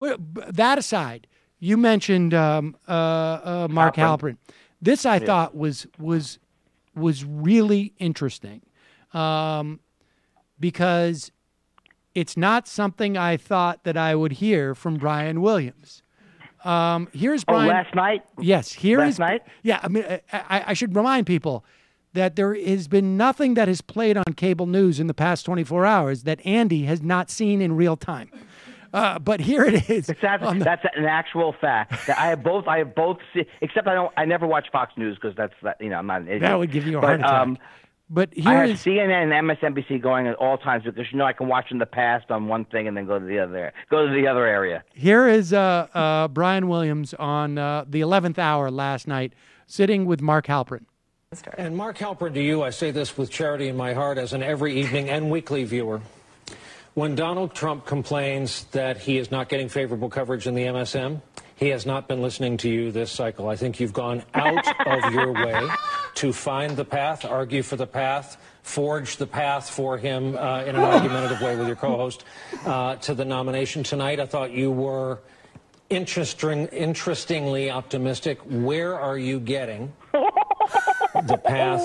Well, That aside, you mentioned um, uh, uh, Mark Halperin. This I thought was was was really interesting um, because it's not something I thought that I would hear from Brian Williams. Um, here's Oh, last night. Yes, here Last is- night? Yeah, I mean, I, I, I should remind people that there has been nothing that has played on cable news in the past 24 hours that Andy has not seen in real time. Uh, but here it is. That's, the- that's an actual fact. That I have both. I have both. Se- except I don't. I never watch Fox News because that's that. You know, I'm not an idiot. that would give you a but, heart attack. Um, but I have is CNN and MSNBC going at all times because you know I can watch in the past on one thing and then go to the other. Go to the other area. here is uh, uh, Brian Williams on uh, the 11th hour last night, sitting with Mark Halperin. And Mark Halperin, to you, I say this with charity in my heart as an every evening and weekly viewer. When Donald Trump complains that he is not getting favorable coverage in the MSM, he has not been listening to you this cycle. I think you've gone out of your way to find the path, argue for the path, forge the path for him uh, in an argumentative way with your co-host uh, to the nomination tonight. I thought you were interesting, interestingly optimistic. Where are you getting the path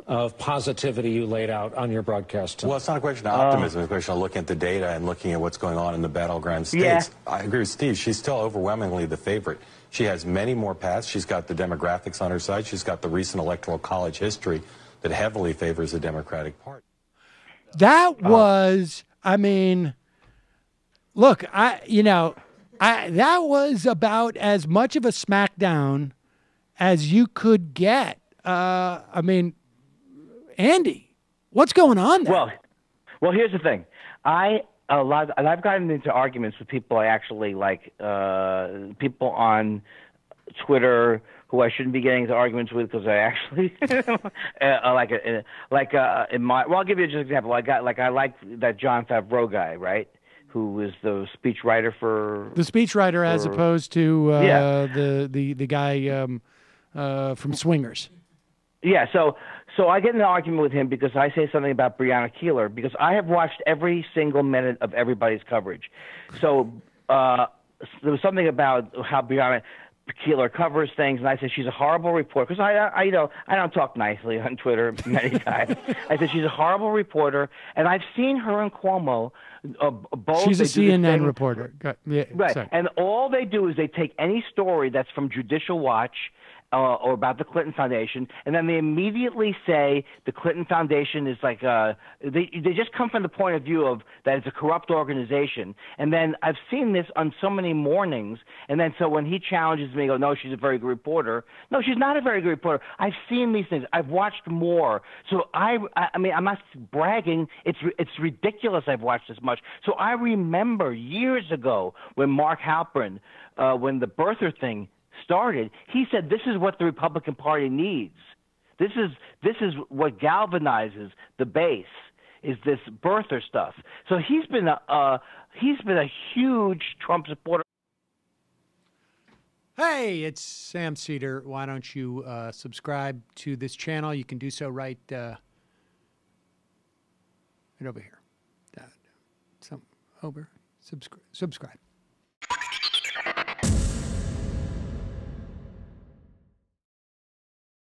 of positivity you laid out on your broadcast tonight? Well, it's not a question of optimism. It's a question of looking at the data and looking at what's going on in the battleground states. Yeah. I agree with Steve. She's still overwhelmingly the favorite. She has many more paths. She's got the demographics on her side. She's got the recent electoral college history that heavily favors the Democratic Party. That uh, was, I mean, look, I, you know, I that was about as much of a smackdown as you could get. Uh, I mean, Andy, what's going on there? Well, well, here's the thing. I a lot, and I've gotten into arguments with people I actually like, uh, people on Twitter who I shouldn't be getting into arguments with because I actually uh, like uh, like uh, in my. Well, I'll give you just an example. I got like I like that Jon Favreau guy, right? Who was the speechwriter for the speechwriter, as opposed to uh, Yeah. the the the guy um, uh, from Swingers. Yeah, so so I get in an argument with him because I say something about Brianna Keilar because I have watched every single minute of everybody's coverage. So uh, there was something about how Brianna Keilar covers things, and I said she's a horrible reporter because I, I, you know, I don't talk nicely on Twitter many times. I said she's a horrible reporter, and I've seen her and Cuomo. Uh, both She's a they do this CNN reporter. Yeah, Right. sorry. And all they do is they take any story that's from Judicial Watch uh, or about the Clinton Foundation, and then they immediately say the Clinton Foundation is like uh, they they just come from the point of view of that it's a corrupt organization. And then I've seen this on so many mornings, and then so when he challenges me, go, no, she's a very good reporter. No, she's not a very good reporter. I've seen these things. I've watched more. So I I I mean I'm not bragging. It's it's ridiculous. I've watched this much. So I remember years ago when Mark Halperin, uh, when the birther thing started, he said this is what the Republican Party needs. This is this is what galvanizes the base is this birther stuff. So he's been a uh, he's been a huge Trump supporter. Hey, it's Sam Seder. Why don't you uh, subscribe to this channel? You can do so right, uh, right over here. Some over subscribe. Subscribe.